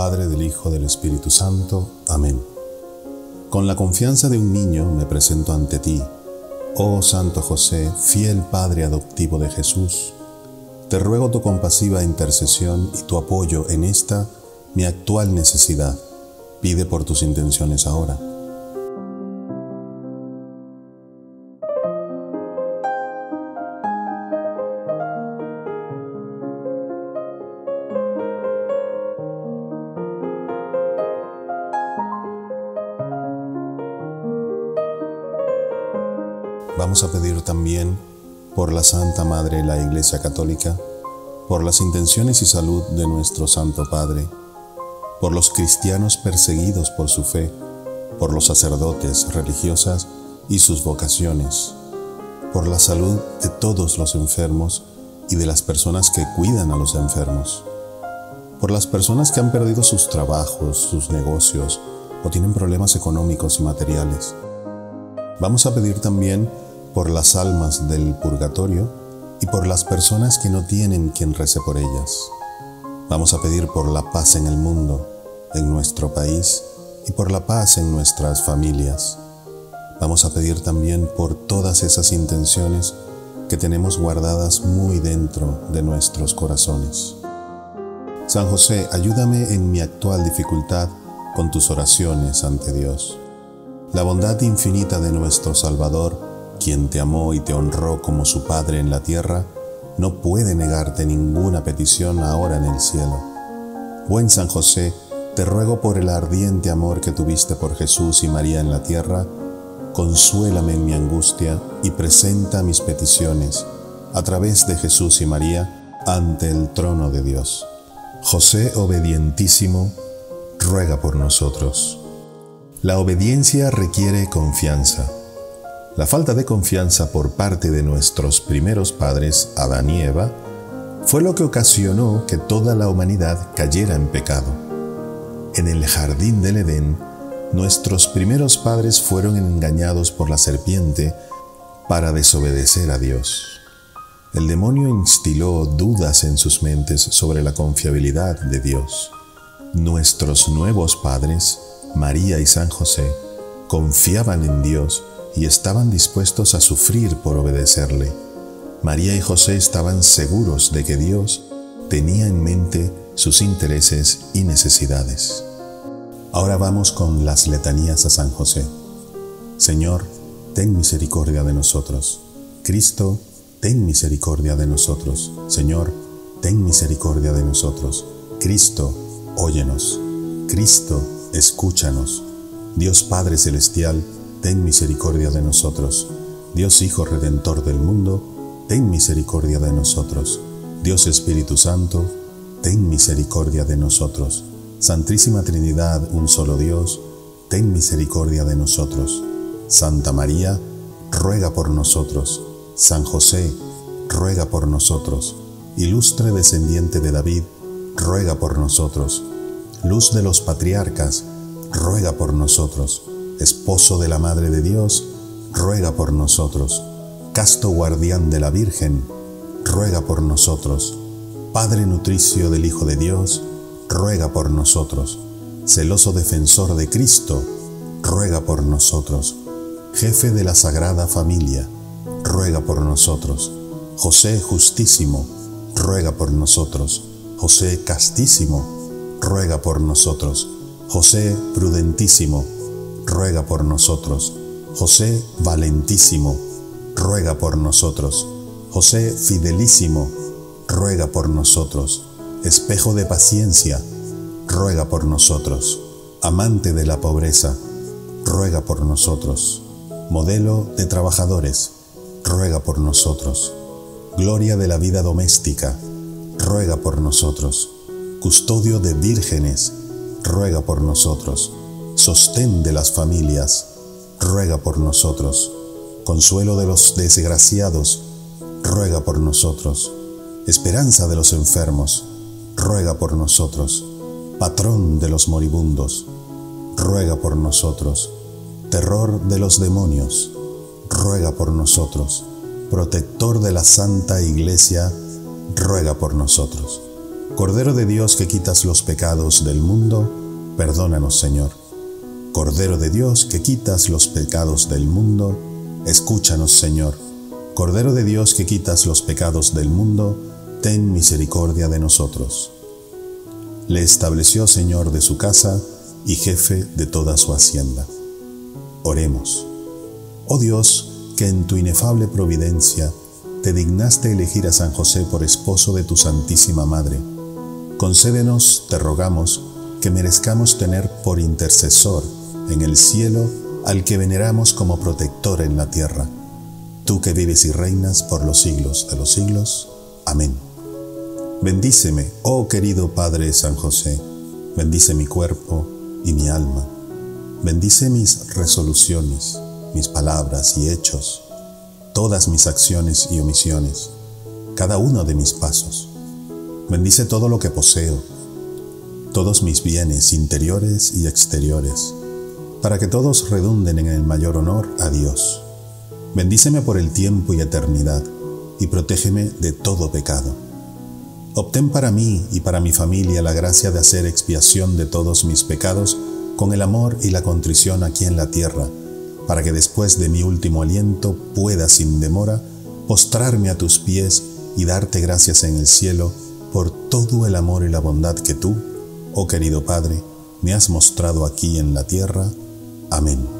Padre, del Hijo, del Espíritu Santo. Amén. Con la confianza de un niño me presento ante ti, oh Santo José, fiel Padre adoptivo de Jesús. Te ruego tu compasiva intercesión y tu apoyo en esta, mi actual necesidad. Pide por tus intenciones ahora. Vamos a pedir también por la Santa Madre la Iglesia Católica, por las intenciones y salud de nuestro Santo Padre, por los cristianos perseguidos por su fe, por los sacerdotes, religiosas y sus vocaciones, por la salud de todos los enfermos y de las personas que cuidan a los enfermos, por las personas que han perdido sus trabajos, sus negocios o tienen problemas económicos y materiales. Vamos a pedir también por las almas del purgatorio y por las personas que no tienen quien rece por ellas. Vamos a pedir por la paz en el mundo, en nuestro país y por la paz en nuestras familias. Vamos a pedir también por todas esas intenciones que tenemos guardadas muy dentro de nuestros corazones. San José, ayúdame en mi actual dificultad con tus oraciones ante Dios. La bondad infinita de nuestro Salvador quien te amó y te honró como su Padre en la tierra, no puede negarte ninguna petición ahora en el cielo. Buen San José, te ruego por el ardiente amor que tuviste por Jesús y María en la tierra, consuélame en mi angustia y presenta mis peticiones a través de Jesús y María ante el trono de Dios. José obedientísimo, ruega por nosotros. La obediencia requiere confianza. La falta de confianza por parte de nuestros primeros padres, Adán y Eva, fue lo que ocasionó que toda la humanidad cayera en pecado. En el jardín del Edén, nuestros primeros padres fueron engañados por la serpiente para desobedecer a Dios. El demonio instiló dudas en sus mentes sobre la confiabilidad de Dios. Nuestros nuevos padres, María y San José, confiaban en Dios y estaban dispuestos a sufrir por obedecerle. María y José estaban seguros de que Dios tenía en mente sus intereses y necesidades. Ahora vamos con las letanías a San José. Señor, ten misericordia de nosotros. Cristo, ten misericordia de nosotros. Señor, ten misericordia de nosotros. Cristo, óyenos. Cristo, escúchanos. Dios Padre Celestial, ten misericordia de nosotros. Dios Hijo Redentor del mundo, ten misericordia de nosotros. Dios Espíritu Santo, ten misericordia de nosotros. Santísima Trinidad, un solo Dios, ten misericordia de nosotros. Santa María, ruega por nosotros. San José, ruega por nosotros. Ilustre descendiente de David, ruega por nosotros. Luz de los patriarcas, ruega por nosotros esposo de la Madre de Dios, ruega por nosotros. Casto guardián de la Virgen, ruega por nosotros. Padre nutricio del Hijo de Dios, ruega por nosotros. Celoso defensor de Cristo, ruega por nosotros. Jefe de la Sagrada Familia, ruega por nosotros. José justísimo, ruega por nosotros. José castísimo, ruega por nosotros. José prudentísimo, ruega por nosotros. José valentísimo, ruega por nosotros. José fidelísimo, ruega por nosotros. Espejo de paciencia, ruega por nosotros. Amante de la pobreza, ruega por nosotros. Modelo de trabajadores, ruega por nosotros. Gloria de la vida doméstica, ruega por nosotros. Custodio de vírgenes, ruega por nosotros sostén de las familias, ruega por nosotros. Consuelo de los desgraciados, ruega por nosotros. Esperanza de los enfermos, ruega por nosotros. Patrón de los moribundos, ruega por nosotros. Terror de los demonios, ruega por nosotros. Protector de la Santa Iglesia, ruega por nosotros. Cordero de Dios que quitas los pecados del mundo, perdónanos Señor. Cordero de Dios que quitas los pecados del mundo, escúchanos Señor. Cordero de Dios que quitas los pecados del mundo, ten misericordia de nosotros. Le estableció Señor de su casa y jefe de toda su hacienda. Oremos. Oh Dios, que en tu inefable providencia te dignaste elegir a San José por esposo de tu Santísima Madre, concédenos, te rogamos, que merezcamos tener por intercesor en el cielo al que veneramos como protector en la tierra, tú que vives y reinas por los siglos de los siglos. Amén. Bendíceme, oh querido Padre San José, bendice mi cuerpo y mi alma, bendice mis resoluciones, mis palabras y hechos, todas mis acciones y omisiones, cada uno de mis pasos. Bendice todo lo que poseo, todos mis bienes interiores y exteriores, para que todos redunden en el mayor honor a Dios. Bendíceme por el tiempo y eternidad, y protégeme de todo pecado Obtén para mí y para mi familia la gracia de hacer expiación de todos mis pecados con el amor y la contrición aquí en la tierra, para que después de mi último aliento pueda sin demora postrarme a tus pies y darte gracias en el cielo por todo el amor y la bondad que tú, oh querido Padre, me has mostrado aquí en la tierra. Amén.